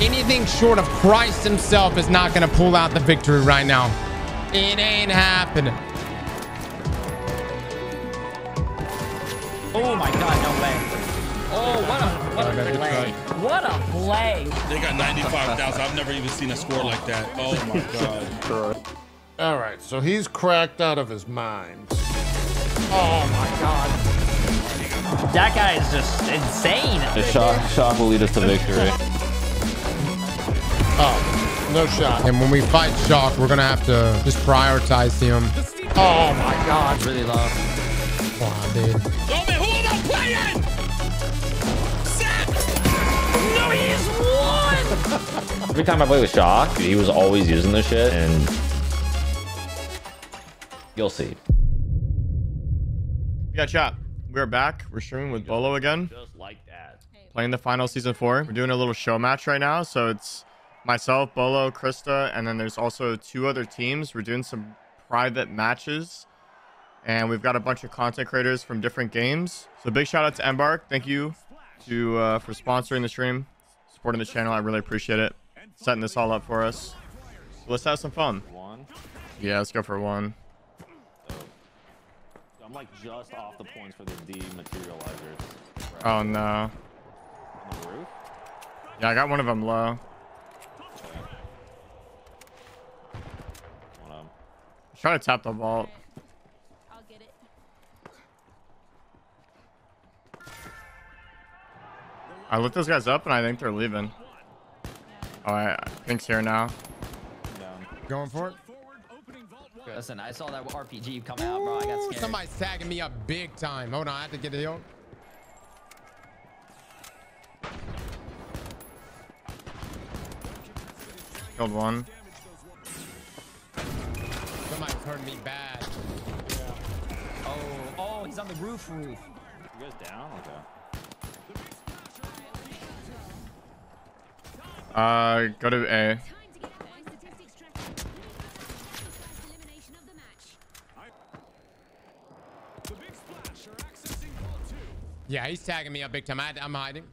Anything short of Christ himself is not going to pull out the victory right now. It ain't happening. Oh my god, no way. Oh, what a what a play. What a play. They got 95,000. I've never even seen a score like that. Oh my god. All right, so he's cracked out of his mind. Oh my god. That guy is just insane. The Shawk, Shawk will lead us to victory. Oh, no shot. And when we fight Shawk, we're going to have to just prioritize him. Oh my God. Really low. Wow, dude. Yo, man, who am I playing? Zach! No, he's one. Every time I play with Shawk, he was always using this shit, and you'll see. Yeah, chat. We're back. We're streaming with Beaulo again, Just like that. playing the final season four. We're doing a little show match right now. So it's myself, Beaulo, Krista, and then there's also two other teams. We're doing some private matches. And we've got a bunch of content creators from different games. So big shout out to Embark. Thank you to uh, for sponsoring the stream, supporting the channel. I really appreciate it. Setting this all up for us. Let's have some fun. One. Yeah, let's go for one. I'm like just off the points for the dematerializers. Oh no. On the roof? Yeah, I got one of them low. One of 'em. Try to tap the vault. I'll get it. I lit those guys up and I think they're leaving. Oh, I, Pink's here now. Down. Going for it? Listen, I saw that RPG come out, bro. I got scared. somebody's tagging me up big time. Hold on, I have to get it out. Killed one. Somebody's hurting me bad. Oh, oh, he's on the roof roof. You guys down? Okay. Uh, go to A. To get my statistics tracked. First elimination of the match. Yeah, he's tagging me up big time. I, I'm hiding.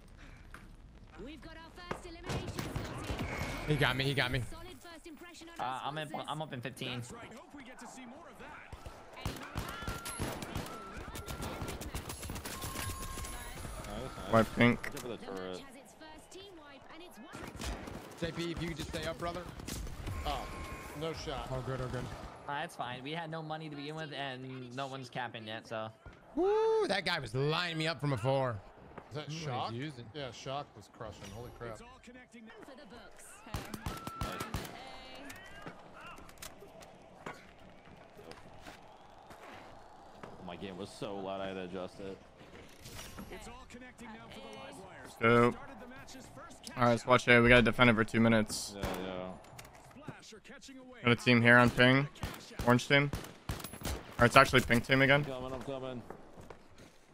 We've got our first elimination, He got me. He got me. Solid first impression on Uh, I'm in. I'm up in 15. Nice, nice. White pink. Good for the The turret. match has its first team wipe, and it's one. JP, if you could just stay up, brother. Oh, no shot. Oh, good. Oh, good. Uh, it's fine. We had no money to begin with, and no one's capping yet, so. Woo, that guy was lining me up from afar. Is that Ooh, Shawk? Yeah, Shawk was crushing. Holy crap. For the books. My game was so loud I had to adjust it. Go. Alright, let's watch it. We gotta defend it for two minutes. Yeah, yeah. Got a team here on ping. Orange team. Or it's actually pink team again. Coming, I'm coming.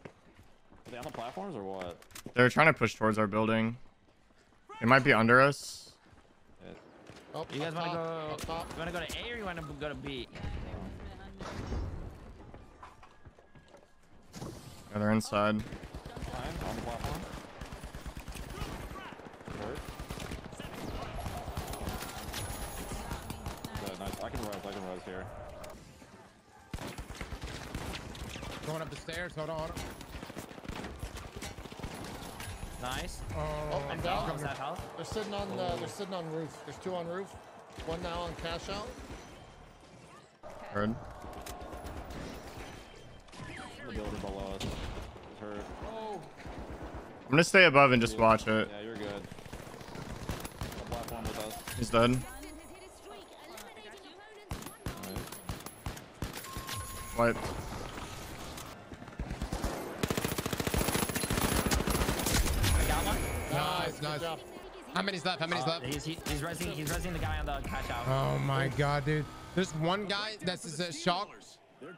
Are they on the platforms or what? They're trying to push towards our building. It might be under us. Oh, You guys want to go? You want to go to A or you want to go to B? Yeah, they're inside. On the platform. Good, nice. I can res, I can res here. Going up the stairs. Hold on. Hold on. Nice. Oh, oh I'm Oh, down. is that house? They're sitting on. the, they're oh. sitting on roof. There's two on roof. One now on cash out. Heard. The building below us. He's hurt. I'm gonna stay above and just watch it. Yeah, you're good. On the platform with us. He's dead. Diamond has hit a streak, eliminating opponents one Nice. I got one. Nice, Good nice. job. How many's left? How many's Uh, left? he's he, he's resing he's resing the guy on the cash out. Oh my god, dude. There's one guy that's just a Shawk.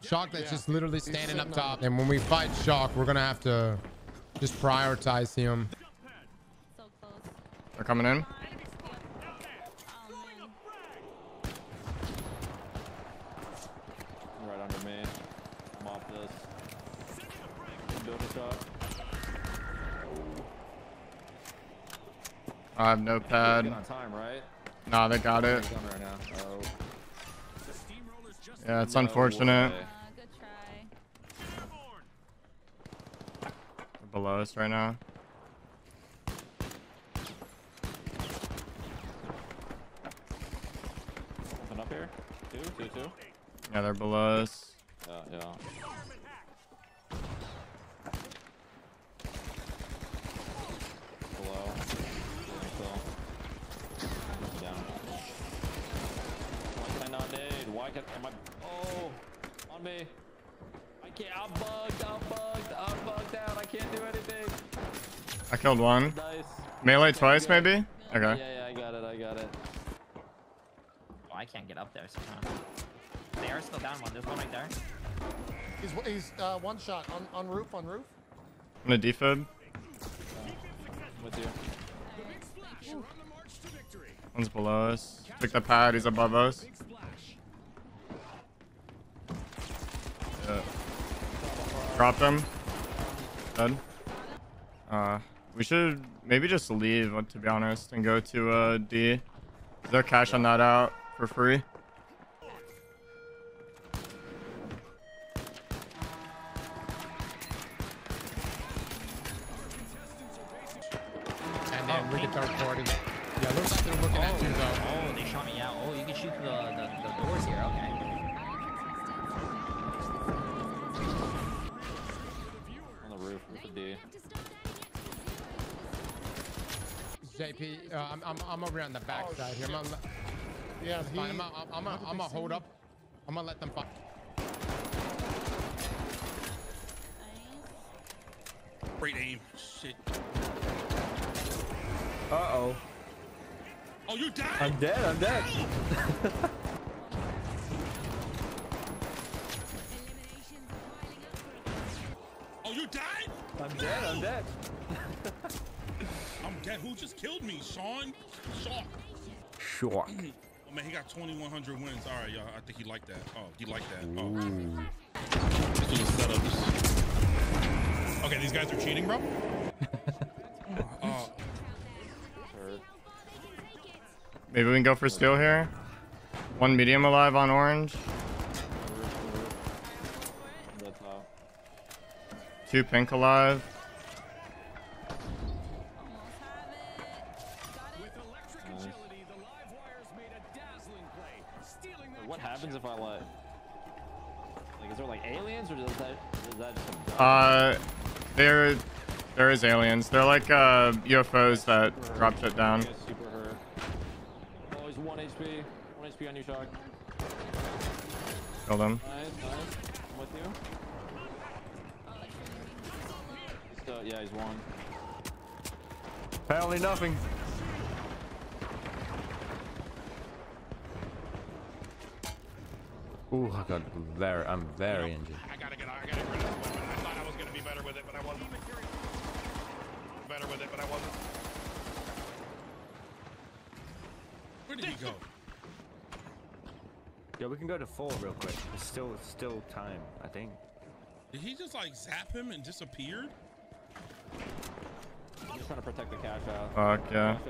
Shawk that's just literally standing up top. And when we fight Shawk, we're gonna have to just prioritize him. So close. They're coming in. Right under me. I'm off this. Building shot. I have no pad. Good on time, right? Nah, they got it. Gun right now. Oh. Yeah, it's unfortunate. way. Uh, good try. They're below us right now. Something up here? Two, two, two. Yeah, they're below us. Yeah, yeah. Below. Holding still. Down. Why can I not nade? Why can am I? Oh, on me. I can't. I'm bugged. I'm bugged. I'm bugged out. I can't do anything. I killed one. Nice. Melee twice, maybe? Okay. Yeah, yeah. I got it. I got it. Oh, I can't get up there somehow. They are still down one. There's one right there. He's he's uh, one shot on on roof on roof. I'm gonna defib. With you. One's below us. Pick the pad. He's above us. Yeah. Dropped him. Dead. Uh, we should maybe just leave, to be honest, and go to uh, D. Is there cash on that out for free? Oh, side here. I'm gonna, Yeah, he. I'm, gonna- I'm, gonna- I'm gonna hold up. I'm gonna let them fight. Great aim. Shit. Uh-oh. Oh, you died? I'm dead, I'm dead. Oh, you died? I'm dead, I'm dead. I'm dead. Who just killed me? Sean? Shaw. Oh man, he got 2,100 wins. All right, y'all. I think he liked that. Oh, he liked that. Oh. This was a setup. Okay, these guys are cheating, bro. Oh, Maybe we can go for steel here. One medium alive on orange. Two pink alive. Happens if I let? Like, is there like aliens, or does that is that just a Uh, there, there is aliens. They're like uh UFOs that drop shit down. He super hurt. Oh, he's one HP. One HP on you, Shawk. Killed him. Nice, nice. I'm with you. He's still, yeah, he's one. Apparently nothing. Ooh, I got very, I'm very injured. I gotta get. I gotta get rid of this weapon. I thought I was gonna be better with it, but I wasn't. Better with it, but I wasn't. Where did he go? Yeah, we can go to four real quick. It's still, still time, I think. Did he just like zap him and disappeared? I'm just trying to protect the cash out. Fuck yeah. Out.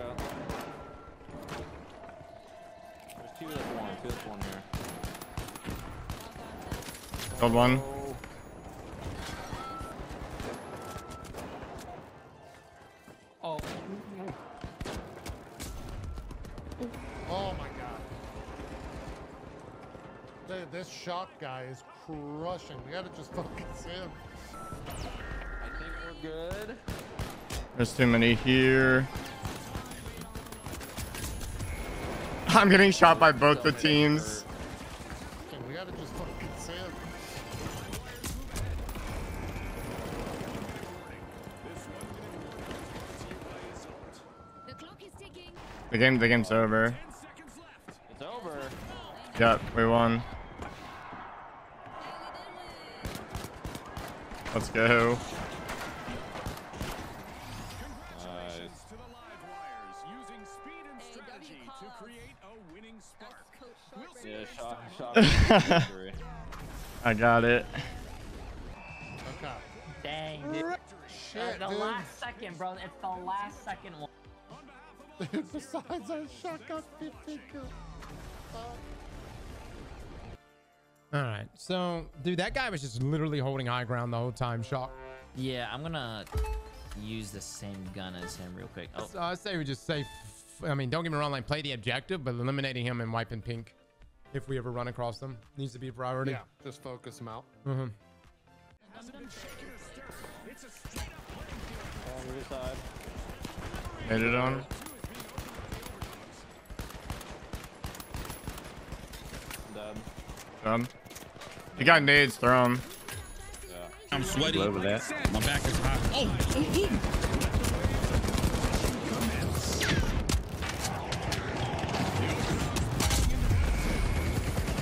There's two that's one. Two that's one here. Killed one. Oh. Oh, Oh my god. Dude, this Shawk guy is crushing. We gotta just focus him. I think we're good. There's too many here. I'm getting shot by both the teams. The game, the game's over. It's over. Yep, we won. Let's go. Nice. Yeah, Shawk, Shawk. victory. I got it. Okay. dang, dude. Shit, the dude. last second, bro. It's the last second one. Besides that shotgun 15 kill. All right. So, dude, that guy was just literally holding high ground the whole time. Shawk. Yeah, I'm gonna use the same gun as him real quick. Oh, So I say we just say, f- I mean, don't get me wrong, like play the objective, but eliminating him and wiping pink if we ever run across them needs to be a priority. Yeah, just focus them out. Mhm. On your side. Made it on. Dead. Done. You got nades, throw them. Yeah. I'm sweaty. Over there. My back is hot. Oh,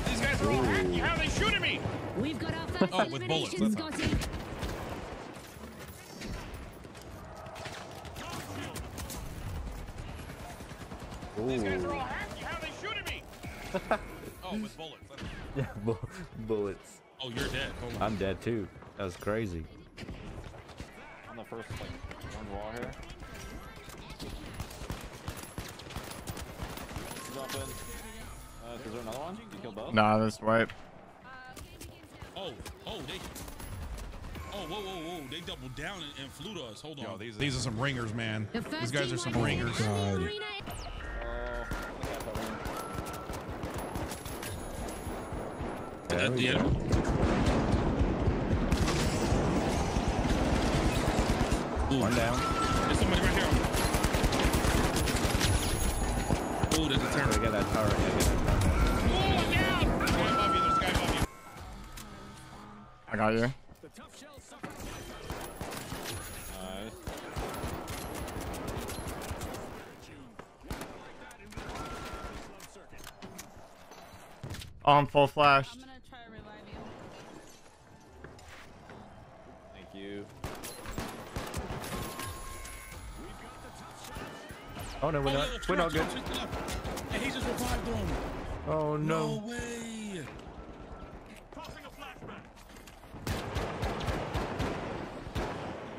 these guys are all hacky. How are they shooting me? We've got our oh, first Oh, with bullets, that's Scotty. These guys are all hacky. How are they shooting me? oh, with bullets. That's- Yeah, bu- bullets. Oh, you're dead. Hold. I'm dead too. That was crazy. On the first like orange wall here. Jump in. Uh, is there another one? You killed both? Nah, this wipe. Oh, oh, they. Oh, whoa, whoa, whoa! They doubled down and, and flew to us. Hold on. Yo, these, these are some ringers, man. The These guys are some wiping ringers. out the arena. Oh, I got that one. There At the go. end. Ooh, One down. There's somebody right here. Ooh, there's a I turret. got that turret. I got that turret. Ooh, I'm down. There's a guy above you. There's a guy above you. I got you. Nice. Oh, I'm full flashed. Oh no, we're Oh, not. yeah, We're not good. And he just revived him. Oh No no. way.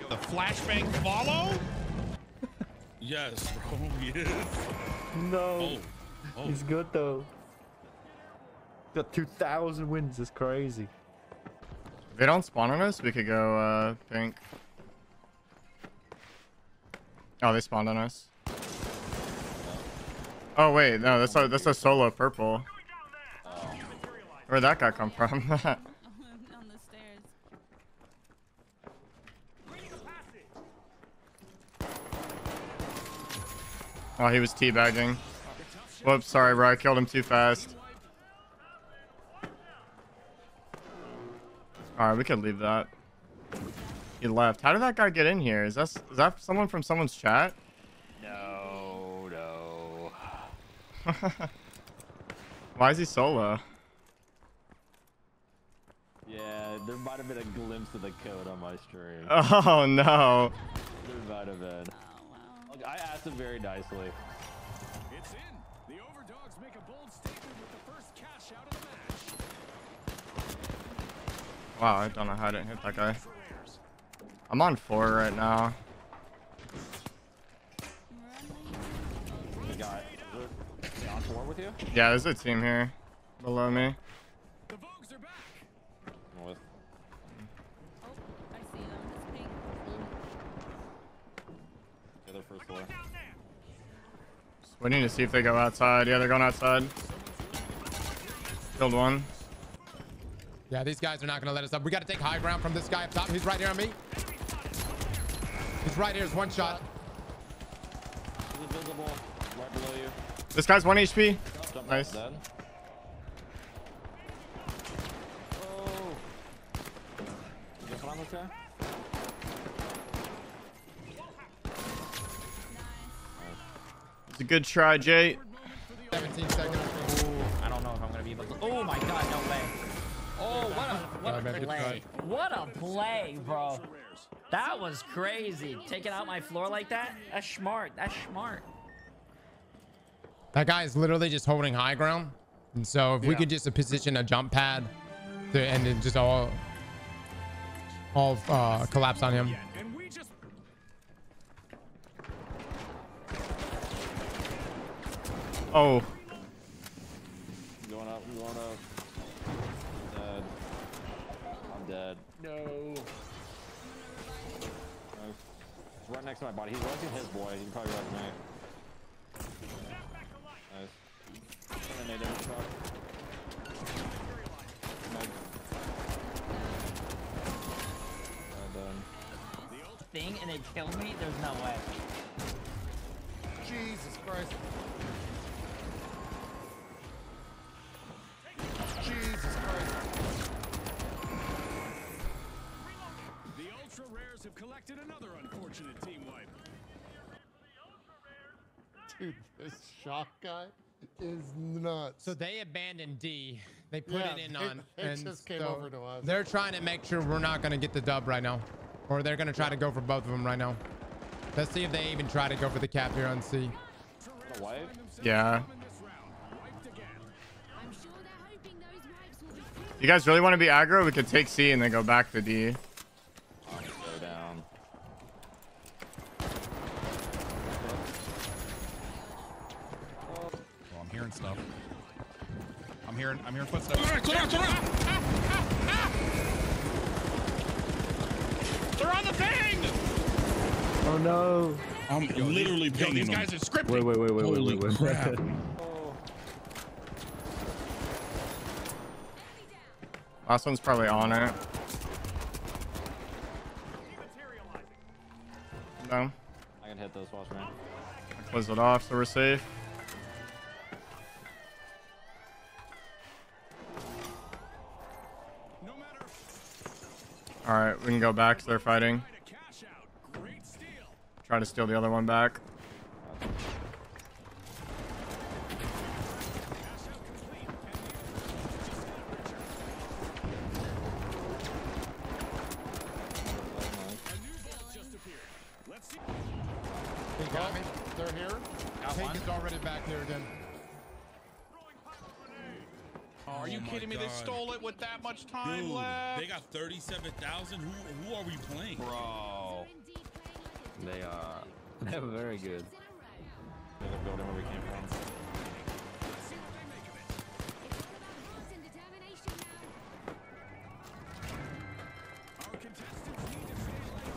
The flashbang follow? Yes, bro. Yes. No. Oh. Oh. He's good though. Got 2,000 wins. It's crazy. If they don't spawn on us, we could go uh, pink. Oh, they spawned on us. Oh wait, no, that's a that's a solo purple. Where'd that guy come from? on the stairs. oh, he was teabagging. Whoops, sorry, bro. I killed him too fast. All right, we could leave that. He left. How did that guy get in here? Is that is that someone from someone's chat? Why is he solo? Yeah, there might have been a glimpse of the code on my stream. Oh no. There might have been. Oh. Look, I asked him very nicely. It's in. The Overdogs make a bold statement with the first cash out of the match. Wow, I don't know how I didn't hit that guy. I'm on four right now. With you? Yeah, there's a team here below me. The Vogues are back. I'm with. Oh, I see them. It's pink. The other first floor. Just waiting to see if they go outside. Yeah, they're going outside. Killed one. Yeah, these guys are not going to let us up. We got to take high ground from this guy up top. He's right here on me. He's right here. It's one shot. He's invisible. Right below you. This guy's one HP. Jump Nice. Oh. You jumping on this guy? It's a good try, Jay. 17 seconds. I don't know if I'm gonna be able to. Oh my god, no way. Oh, what a what a play. What a play, bro. That was crazy. Taking out my floor like that? That's smart. That's smart. That guy is literally just holding high ground. And so if we could just position a jump pad to and then just all all uh, collapse on him. And we just Oh, I'm going up. I'm going up. Dead. I'm dead. No. Nice. He's right next to my body. He's rushing his boy. He can probably rush me. Nice. Grenade in the truck. Meg. Uh, done. Thing and they killed me? There's no way. Jesus Christ. So they abandoned D. They put Yeah, it in they- on. they and just came so over to us. They're trying to make sure we're not going to get the dub right now. Or they're going to try to go for both of them right now. Let's see if they even try to go for the cap here on C. The wipe? yeah. In this round, wiped again. I'm sure they're hoping those wipes will be quick. You guys really want to be aggro? We could take C and then go back to D. I'm gonna go down. Oh, I'm hearing stuff. I'm hearing. I'm hearing footsteps. All right, clear out, clear out. They're on the thing. Oh no. I'm literally these- yo, yo, these these guys are scripted. Wait, wait, wait, wait, wait, Holy wait, wait. crap. Oh. Last one's probably on it. No. I can hit this, watch me. Close it off so we're safe. All right, we can go back they're fighting. try to cash out. Great steal. Try to steal the other one back. Cash out complete. And the just got richer. A new vault just appeared. Let's see. He got me. They're here. Pink is already back there again. Oh, are you Oh my kidding me? They stole it with that much time Dude, left. They got 37,000. Who who are we playing? Bro. Indeed playing like They are. They're very good. They're the building where we came from. It's all about heart and determination now. Our contestants need to stay like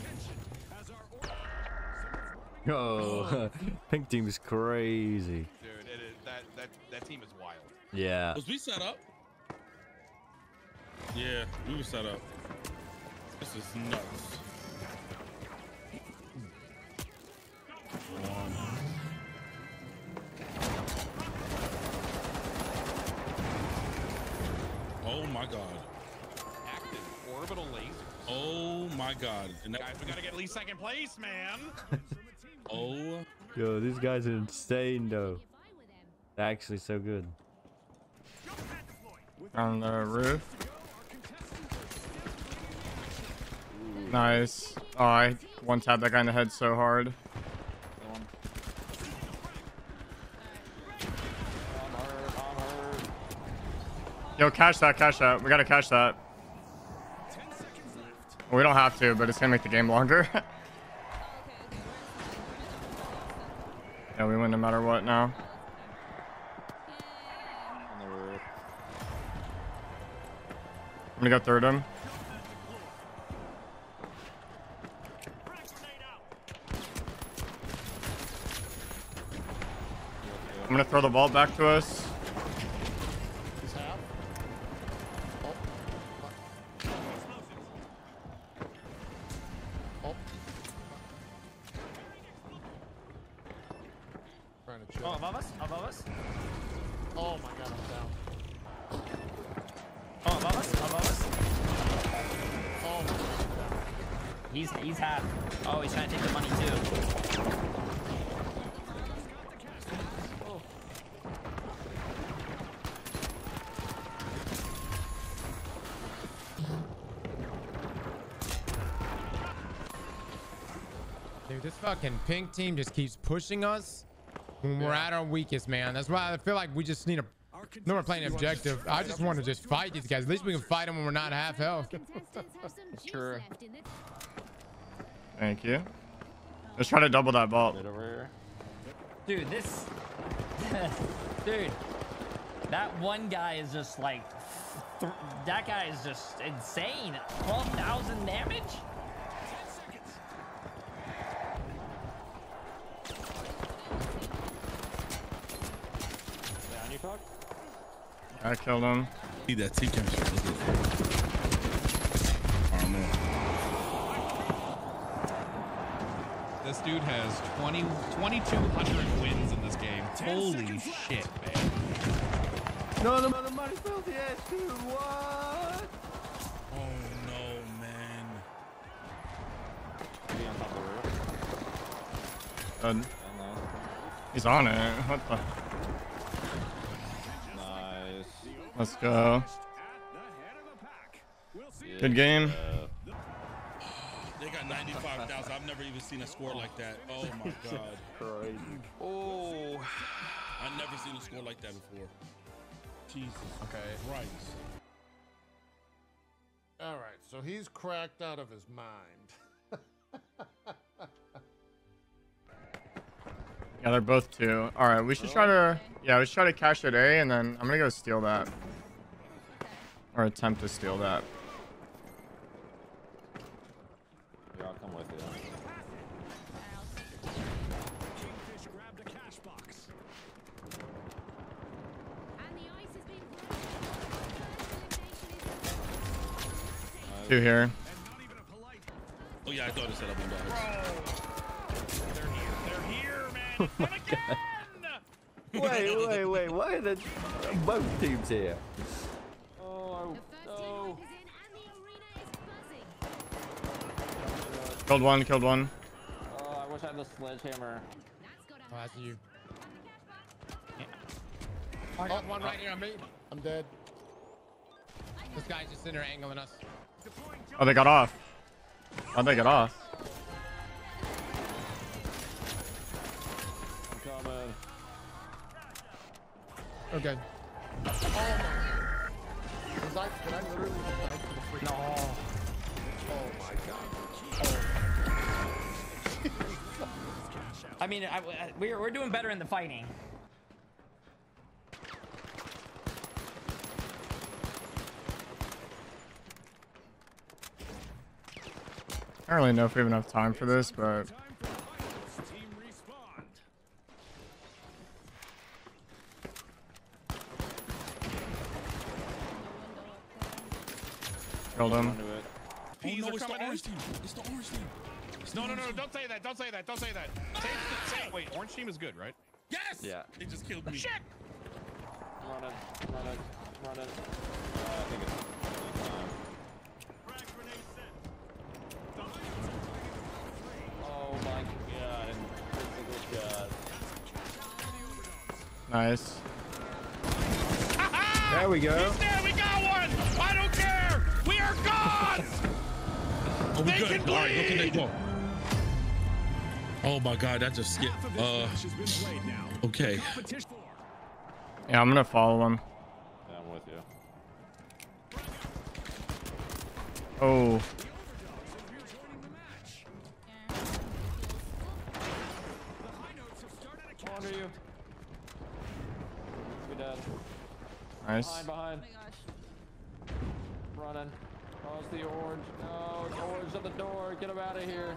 Attention. As our order. Oh, pink team is crazy. Dude, it is, that that that team is wild. Yeah. Was we set up? Yeah, we were set up. This is nuts. Oh my god. Active orbital lasers. Oh my god. And that, Guys, we gotta get at least second place, man. oh Yo, these guys are insane though. If I were them, They're actually so good. On the roof. Nice. Oh, I one tap that guy in the head so hard. Go on. I'm hurt. I'm hurt. Yo, cash that, cash that. We gotta cash that. We don't have to, but it's gonna make the game longer. yeah, we win no matter what now. I'm gonna go third him. I'm gonna throw the ball back to us. Fucking pink team just keeps pushing us when we're at our weakest, man. That's why I feel like we just need a. No, we're playing objective. I just want to just fight these guys. At least we can fight them when we're not half health. contestants have some juice True. left in the Thank you. Let's try to double that ball. Mid. Dude, this. Dude, that one guy is just like. Th that guy is just insane. 12,000 damage? Down you fuck. I killed him. Need that T chemistry. Look at it. Man. This dude has 20, 2,200 wins in this game. Holy shit, man. No, no, no, the money filthy ass dude. What? Oh no, man. Be on top of the roof. Uh, And then, he's on it. What the? Let's go. Good game. They got 95,000. I've never even seen a score like that. Oh my god. Crazy. Oh. I've never seen a score like that before. Jesus Okay. Christ. All right, so he's cracked out of his mind. Yeah, they're both two. All right, we should try to. Oh, yeah, we should try to cash at A, and then I'm gonna go steal that, or attempt to steal that. yeah, I'll come with you. Kingfish grabbed a cash box. And the ice has been broken. Two here. And not even a polite. Oh yeah, I thought it set up on dogs. They're here. They're here, man. Come again. Wait, wait, wait. Why are the both teams here? Killed one. Killed one. Oh, I wish I had the sledgehammer. Oh, that's you. Oh, I got one right here on me. I'm dead. This guy's just sitting there angling us. Oh, they got off. How'd they get off? I'm coming. Okay. Was I, did I literally die to the freaking... No. Oh my god. I mean, I, I- we're, we're doing better in the fighting. I don't really know if we have enough time for this, but Time for the finals. Team respawned. killed him. It. Oh no, it's the orange team. It's the orange team. It's No, no, no, don't say that. Don't say that. Don't say that. Say, say, wait, orange team is good, right? Yes. Yeah. They just killed me. Shit. Running, running, running. Uh, I think it's it's time. Frag grenade set. Oh my god. And this is a good shot. Nice. There we go. There we got one. I don't care. We are gone. Oh, They good. can All right, go connect. bleed. Go. Oh my god, that just skipped. Half of this Uh, match has been played now. okay. Yeah, I'm gonna follow him. Yeah, I'm with you. Oh, The Overdogs have rejoining the match. High notes have started a Come you. Nice. Behind, behind. Running. Oh, it's the orange. No, it's orange at the door. Get him out of here.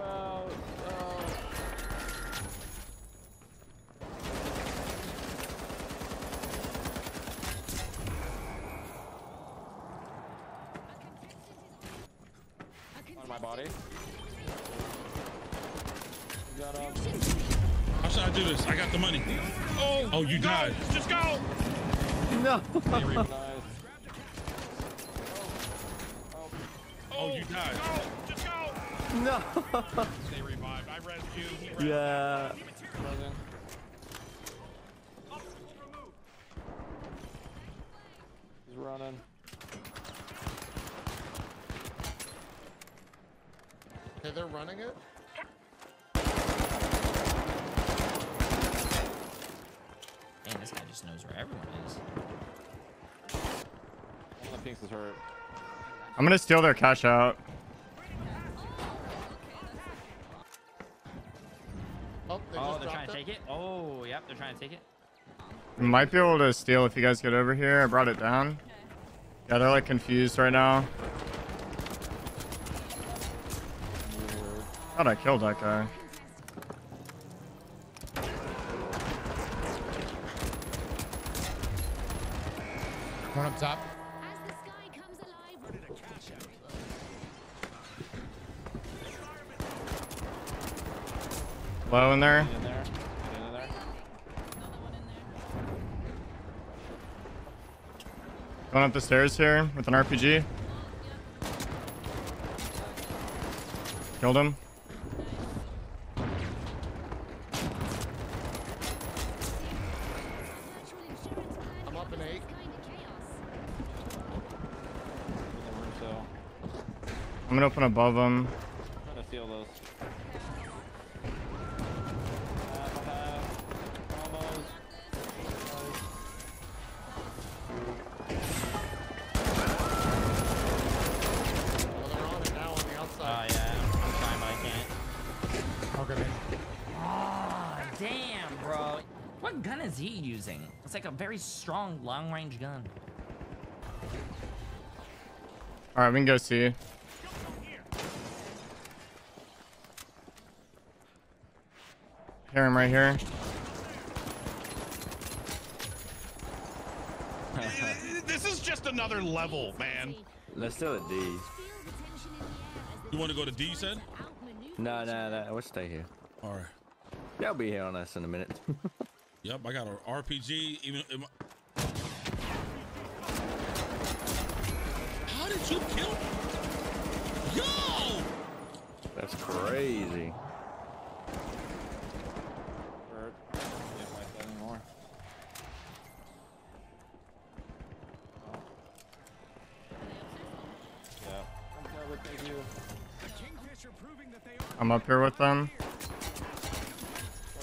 Get him out. Oh. On my body. Got him. How should I do this? I got the money. Oh, Oh, you go. died. Just go. No. Nice. Oh, you died. Go. Just go. No. Stay revived. I res you. He res yeah. He's running. Okay, they're running it? Man, this guy just knows where everyone is. One of the pinks is hurt. I'm gonna steal their cash out. Yep, they're trying to take it. Might be able to steal if you guys get over here. I brought it down. Yeah, they're like confused right now. Thought I killed that guy. One up top. As the sky comes alive, Low in there. Get in there. Get in there. Going up the stairs here with an RPG. Killed him. I'm up in eight. In the room cell. I'm gonna open above him. What gun is he using? It's like a very strong long-range gun. All right, we can go see. Hear him right here. This is just another level, man. Let's do it, D. You want to go to D, you said? No, no, no. We'll stay here. All right. They'll be here on us in a minute. Yep, I got an RPG. Even I- how did you kill? Yo! That's crazy. Hurt. Can't fight that anymore. Yeah. I'm covered, thank you. Kingfisher proving that they are I'm up here with them.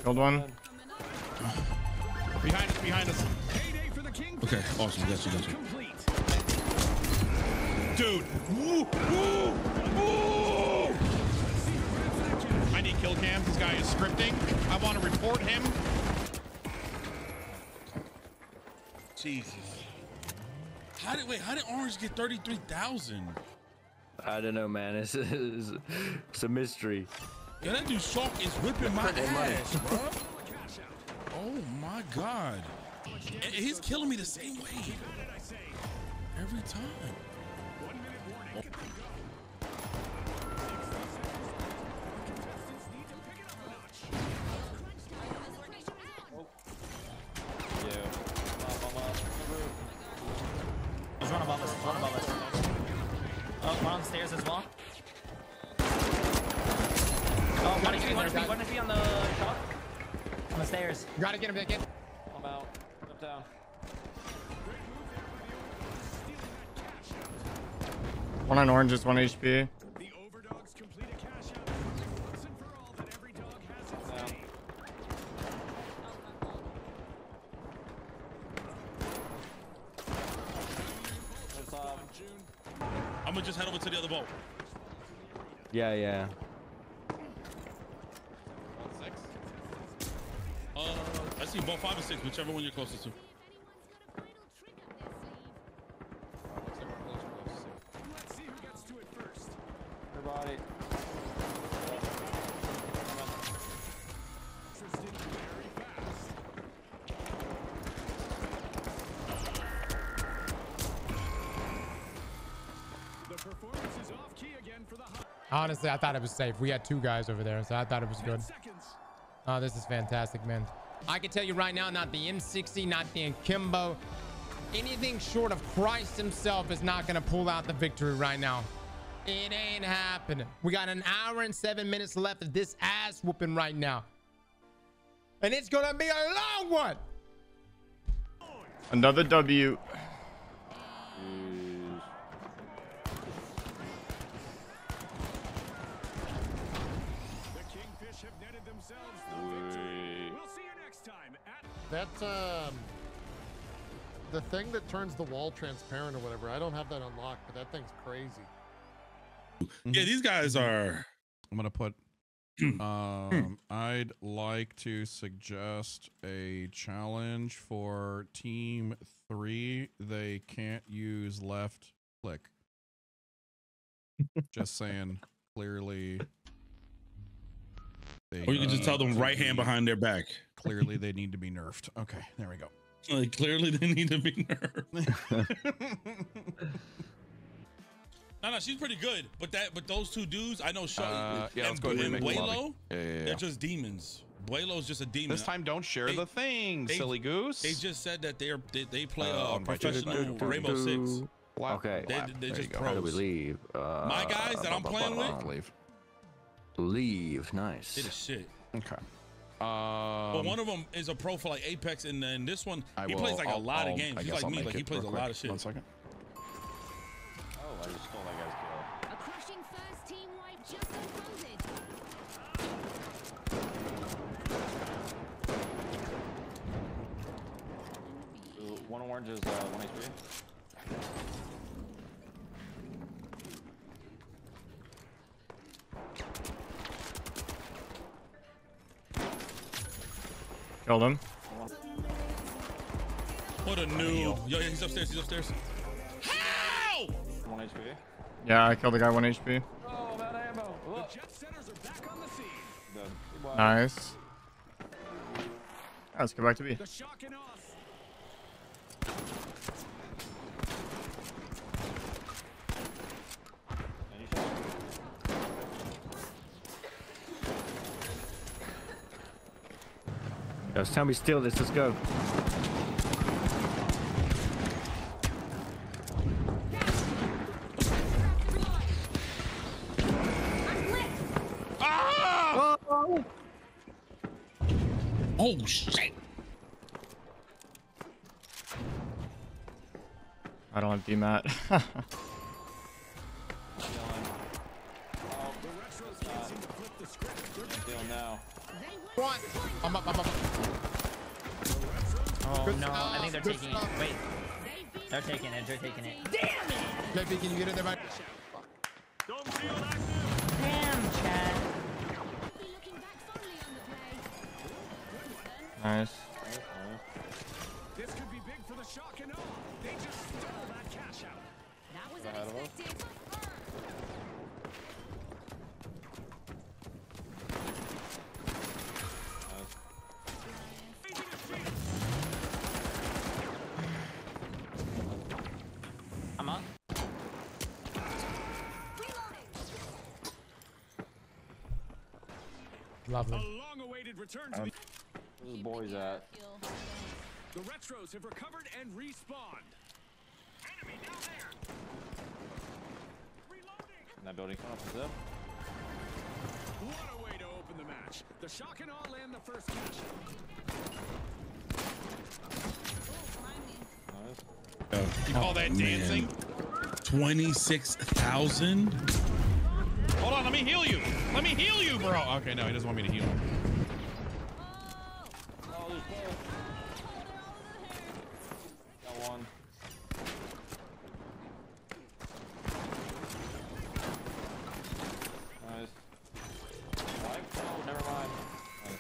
Killed one. Behind us, behind us. payday for the Kingfisher. Okay, awesome. Got you, got you. Complete. Dude. Woo, woo, woo. I need kill cams. This guy is scripting. I want to report him. Jesus. How did wait? How did Orange get thirty-three thousand? I don't know, man. It's, it's, it's a mystery. Yeah, that dude Shawk is whipping my ass, bro. Oh my god. He's killing me the same way. Every time. Oh. Down. day. It's up. I'm gonna just head over to the other boat. Yeah, yeah. Uh, I see both five and six, whichever one you're closest to. Honestly, I thought it was safe. We had two guys over there, so I thought it was good. seconds. Oh, this is fantastic, man. I can tell you right now, not the M60, not the Akimbo, anything short of Christ himself is not going to pull out the victory right now. It ain't happening. We got an hour and seven minutes left of this ass whooping right now. And it's going to be a long one. Another W. at That um, the thing that turns the wall transparent or whatever. I don't have that unlocked, but that thing's crazy. Yeah, these guys are. I'm gonna put um, I'd like to suggest a challenge for team three. They can't use left click. Just saying, clearly. They, Or you can just tell them right hand behind their back. Clearly, they need to be nerfed. Okay, there we go. Like clearly they need to be nerfed. No, no, she's pretty good. But that, but those two dudes, I know. Show, Uh, yeah, let's go ahead and and make the lobby. Beaulo, Yeah, yeah, yeah. they're just demons. Beaulo's just a demon. This time, don't share They- the thing, they- silly goose. They just said that they're they, they play Uh, uh, on my professional Twitter. Rainbow Six. Flap, Okay. they, they're There you just go. How do we leave? Uh, My guys that I'm blah, blah, playing blah, with? blah. Leave. Leave. Nice. They the shit. Okay. But Um, one of them is a pro for like Apex, and then this one I he will- plays like a I'll- lot I'll- of games. I He's like I'll me, like he plays a real lot of shit. One second. Oh, I just stole that guy's kill. A crushing first team wipe just unfolded. One orange is uh, one HP. Killed him. What a noob! Yo, yeah, he's upstairs. He's upstairs. How? One HP. Yeah, I killed the guy 1 HP. Oh, I'm out of ammo. Look. Jet setters are back on the scene. Dead. Goodbye. Nice. Let's go back to B. The shock and off. Any shot? Guys, tell me steal this. Let's go. Ah! Oh shit! I don't have DMAT. Dylan. Oh, The retros can't seem to flip the script. They're down. Dylan now. What? I'm up, I'm up. Oh Good no, stuff. I think they're good taking stuff. it. Wait, they're taking it. They're taking it. Damn it! JP, can you get in there, man? Damn, Chad. Be looking back fondly on the play. nice. This could be big for the shock and awe. They just stole that cash out. That was Ahead of us. unexpected. Lovely. long-awaited return to um, the... Where's the boys at? The retros have recovered and respawned. Enemy down there. In that building coming up the zip. What a way to open the match. The shock and awe land the first cash out. Nice. You call that oh, man. dancing? Twenty-six thousand. Hold on, let me heal you. Let me heal you, bro. Okay, no, he doesn't want me to heal him. Oh, there's both. Got one. Nice. Oh, never mind. Nice.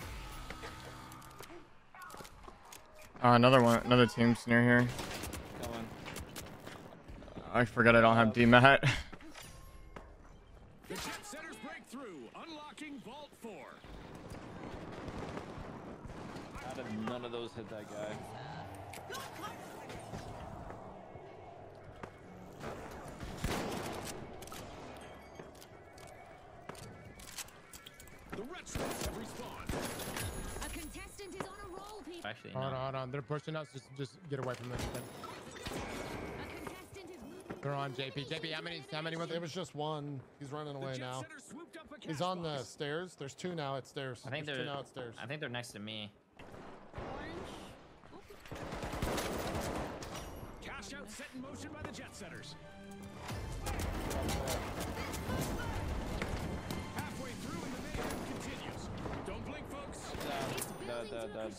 Uh, another one, another team's near here. Coming. I forgot I don't have DMAT. on. They're pushing us. Just, just get away from them. A contestant is moving. They're on JP. JP, how many? How many was It it? was just one. He's running away now. setters swooped up a cash He's on the box. stairs. There's two now at stairs. I think There's they're. two now at stairs. I think they're next to me. Cash out set in motion by the jet setters. Halfway through and the mayhem continues. Don't blink, folks. It's Dead, building dead,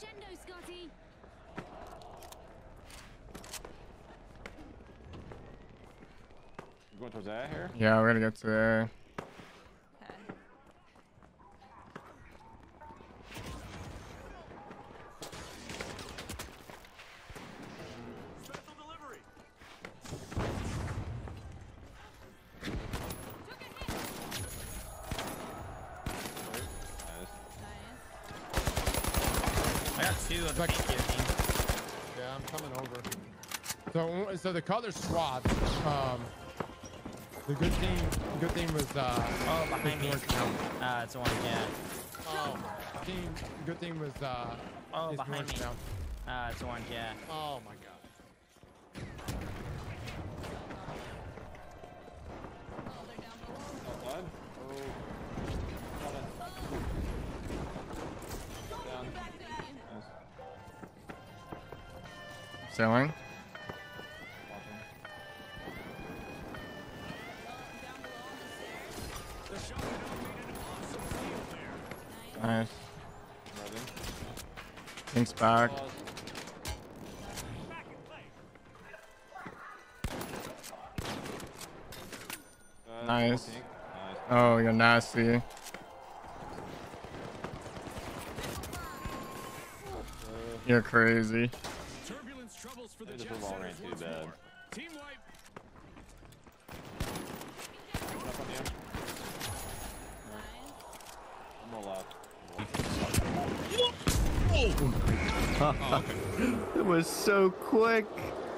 Here? Yeah, we're gonna get to there. Yeah, I'm coming over. So, so the color swap. Um, the good team, good team was uh, Oh, behind me. was orange now. Uh, it's orange, yeah. Oh, Team, good team was uh, Oh, behind me. now. Uh, it's orange, yeah. oh my god. Outside? Nice. Nice. Back. Pause. Nice. Oh, you're nasty. Uh, You're crazy. Turbulence troubles for the Maybe this Jet will all Setters rank too once bad. more. Team wipe. Up on you. One more left. It was so quick.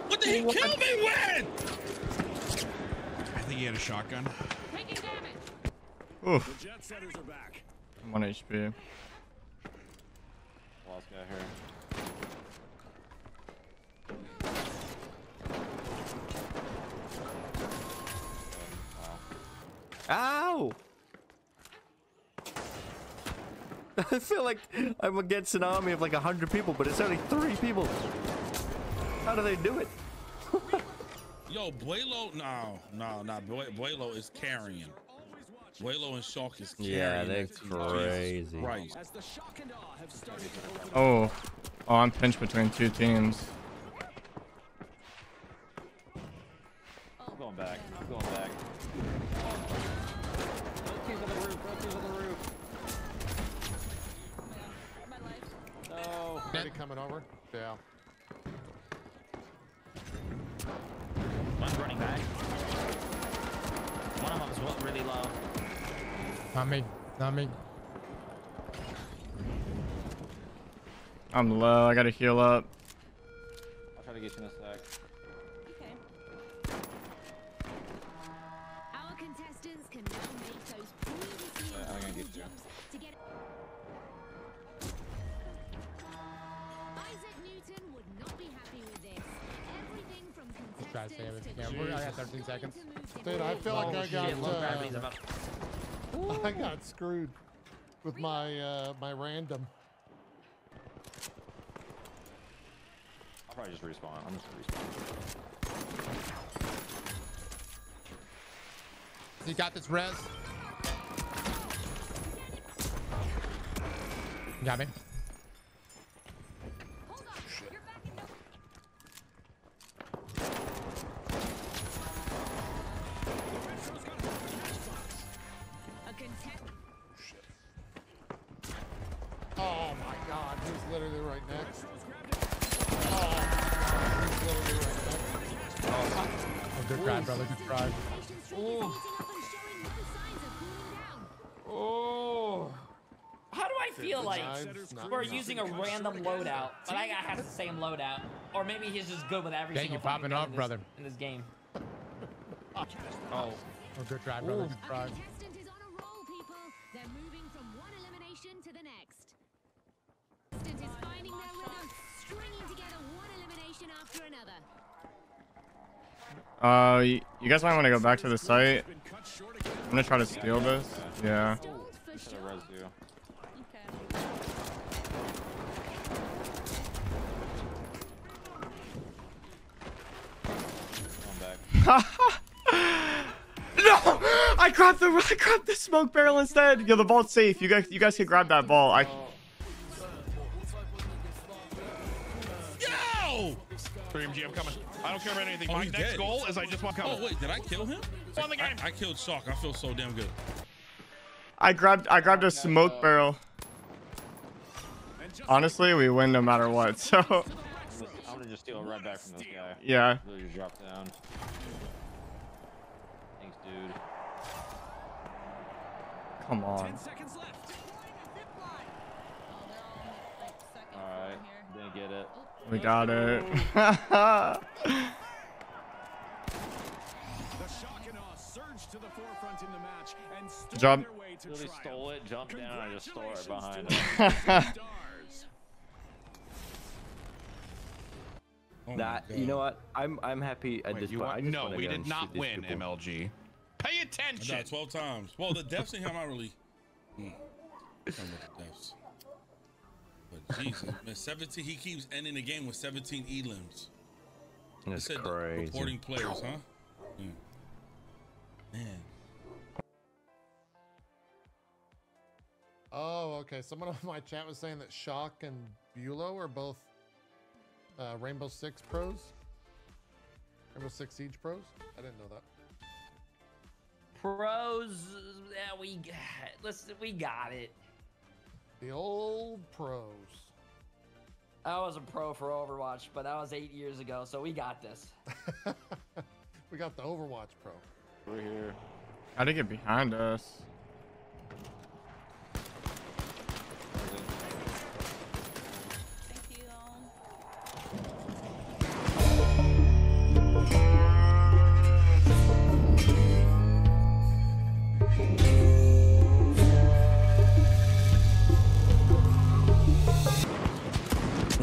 What did he kill me with? I think he had a shotgun. Taking damage. Oof. The Jet Setters are back. One HP. Last guy here. Ow! I feel like I'm against an army of like a hundred people, but it's only three people. How do they do it? Yo, Beaulo, no, no, no. Bue- Beaulo is carrying. Beaulo and Shawk is carrying. Yeah, they're crazy. Christ. As the shock and awe have started to open Oh. Oh, I'm pinched between two teams. I'm low. I gotta heal up. I'll try to get you in a sec. Okay. Our contestants can now make those previously Yeah, I'm gonna get impossible you. to get. Isaac Newton would not be happy with this. Everything from Try to save contestants to Yeah, we're I got judges 13 seconds. Dude, I feel like Oh, I got shit, uh. I got screwed with my uh, my random. Probably just respawn. I'm just gonna respawn. He got this res. Got me. Using a random loadout, but I gotta have the same loadout? Or maybe he's just good with every Thank single you, popping fucking off, in this, brother. in this game. Oh, oh good try, brother. Good A try. contestant is on a roll, people. They're moving from one elimination to the next. Contestant is finding their rhythm, stringing together one elimination after another. Uh, you guys might want to go back to the site. been cut short again. I'm gonna try to steal this. Yeah. Stalled for Should have sure. res you. Going back. No! I grabbed the I grabbed the smoke barrel instead. Yo, the vault's safe. You guys, you guys can grab that ball. I. Yo! Dream G, I'm coming. I don't care about anything. Oh, My next dead. goal is I just want to come. Oh wait, did I kill him? On the game. I, I killed Shark. I feel so damn good. I grabbed I grabbed a smoke barrel. Honestly, we win no matter what. So I'm gonna- I'm gonna just steal it right back from this guy. yeah. Literally just drop down. Thanks, dude. Come on. Ten seconds left. Alright. get it. We got it. Oh. The shock and awe surged to the forefront in the match and stood job. their way to stole it, jumped down, and I just stole it behind him. to the Stars. Oh That you know what? I'm I'm happy at Wait, this you point. want- I just no, we did not win. MLG. Pay attention. died 12 times. Well, the deaths in here, I'm not really. Talking about the deaths. But Jesus, man, 17. He keeps ending the game with 17 elims. He That's said crazy. reporting players, huh? Hmm. Man. Oh, okay. Someone on my chat was saying that Shawk and Beaulo are both uh, Rainbow Six pros. Rainbow Six Siege pros. I didn't know that. Pros, yeah, we got. Listen, We got it. The old pros. I was a pro for Overwatch, but that was eight years ago, so we got this. we got the Overwatch pro. We're here. How to get behind us?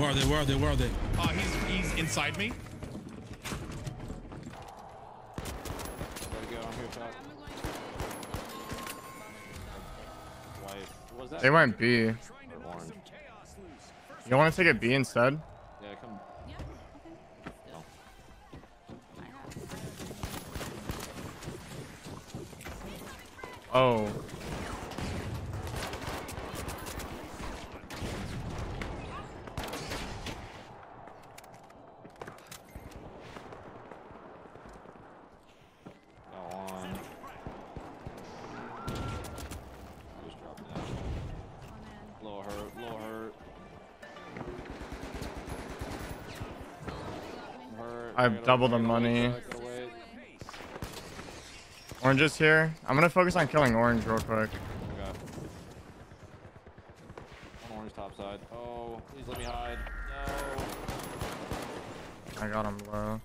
Where are they? Where are they? Where are they? Uh, he's he's inside me. Gotta go. I'm here, top. White. What was that? They went B. Or. You want to take a B instead? Yeah, come. No. Oh. I've gotta- the money. Orange is here. I'm gonna focus on killing orange real quick. Okay. On orange top side. Oh, please let me hide. No. I got him low.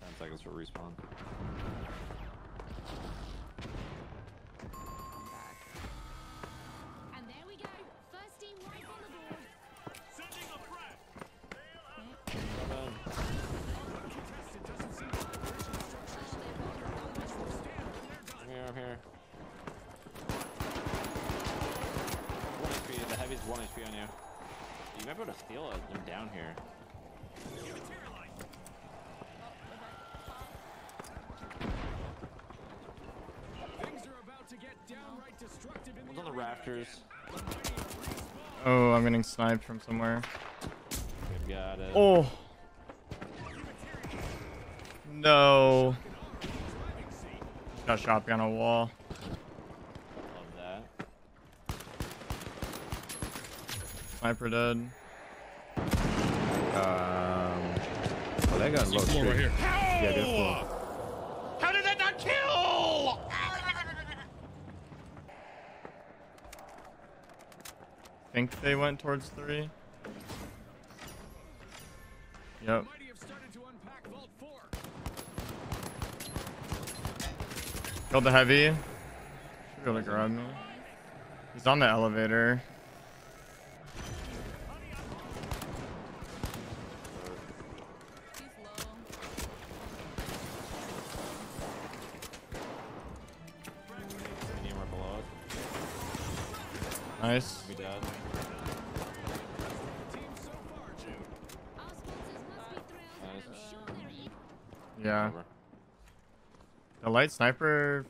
Ten seconds for respawn. And there we go. First team right on the board. I'm here, I'm here. One HP, the heavy's one HP on you. You might be able to steal it. They're down here. Things are about to get downright destructive in One's on the rafters. Oh, I'm getting sniped from somewhere. Good, got it. Oh. No. Got shotgun on a wall. Love that. Sniper dead. Um, well, they got low floor right here. Yeah, they're full. How did that not kill? Think they went towards three. Yep. Mighty have started to unpack Vault 4. Killed the heavy. Should be able to grab me. He's on the elevator. Medium right below us. Nice. Yeah. Over. The light sniper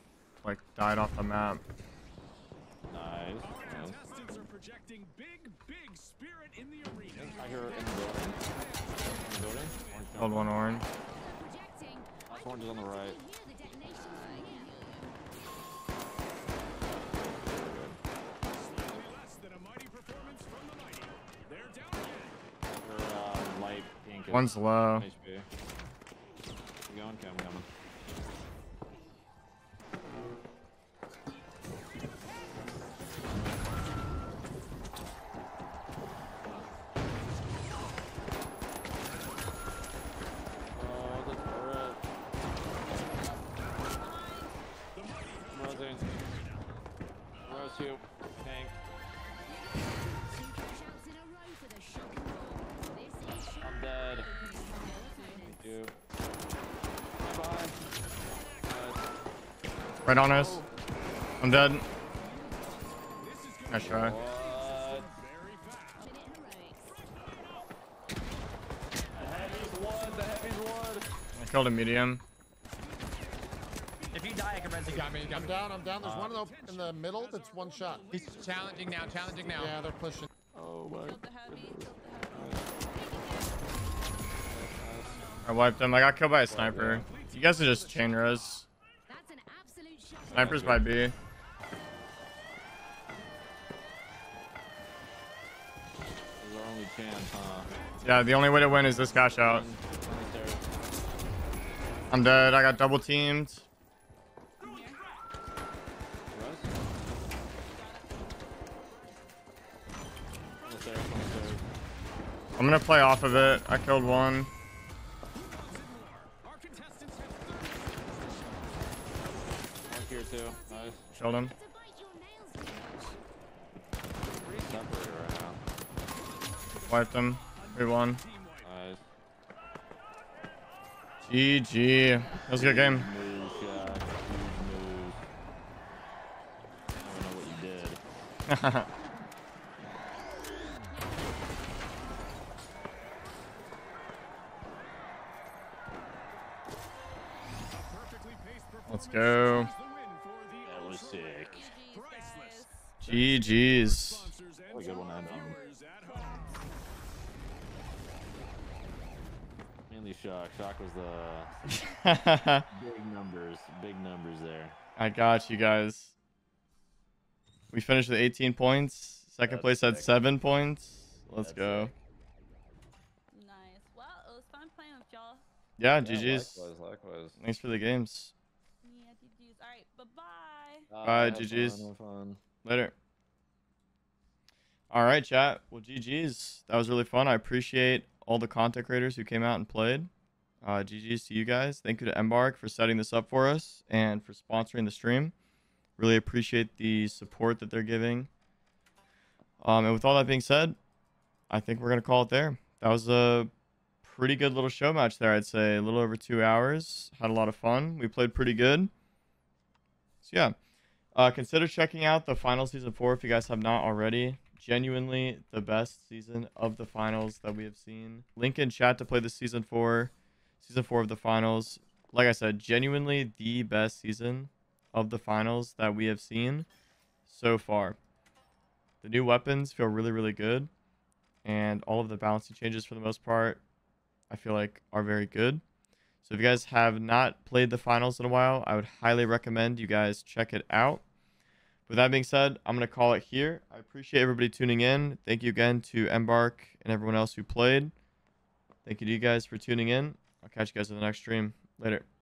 like died off the map. Nice. nice. Contestants are projecting big, big spirit in the arena. I hear in the building. In the building. Orange Killed one orange. Projecting. Last orange is on the right. Hear the Right on us. I'm dead. Nice try. What? Minute heroics. The heavy's one. The heavy's one. I killed a medium. If you die, I can res you. Got me. Got I'm me. down. I'm down. There's one in the, in the middle that's one shot. He's challenging now. Challenging now. Yeah, they're pushing. Oh my. Killed the heavy. Killed the heavy. I wiped him. I got killed by a sniper. You guys are just chain res. That's an absolute shot. Snipers by B. This our only chance, huh? Yeah, the only way to win is this cash out. I'm dead. I got double teamed. Russ? Almost there, almost there. I'm gonna play off of it. I killed one. Right now. Wiped him. We won. Nice. GG. That was a good game. Move, Shawk. Home. Mainly Shawk. Shawk was the big numbers. Big numbers there. I got you guys. We finished with 18 points. Second That's place had sick. seven points. Let's That's go. sick. Nice. Well, it was fun playing with y'all. Yeah, Yeah, GG's. Likewise, likewise. Thanks for the games. Yeah, GG's. All right, bye-bye. Uh, Bye, have GG's. fun, fun. Later. All right, chat. Well, GG's. That was really fun. I appreciate all the content creators who came out and played. Uh, GG's to you guys. Thank you to Embark for setting this up for us and for sponsoring the stream. Really appreciate the support that they're giving. Um, and with all that being said, I think we're gonna call it there. That was a pretty good little show match there. I'd say a little over two hours. Had a lot of fun. We played pretty good. So yeah. Uh, consider checking out the final season four if you guys have not already. Genuinely the best season of the finals that we have seen. Link in chat to play the season four, season four of the finals. Like I said, genuinely the best season of the finals that we have seen so far. The new weapons feel really, really good, and all of the balancing changes for the most part, I feel like are very good. So if you guys have not played the finals in a while, I would highly recommend you guys check it out. With that being said, I'm going to call it here. I appreciate everybody tuning in. Thank you again to Embark and everyone else who played. Thank you to you guys for tuning in. I'll catch you guys in the next stream. Later.